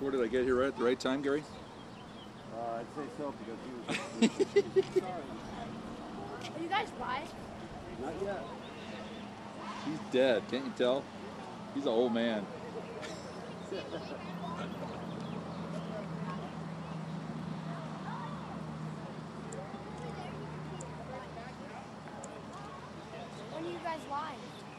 4. did I get here right at the right time, Gary? Uh, I'd say so because he was. Are you guys wise? Not yet. He's dead. Can't you tell? He's an old man. When are you guys live?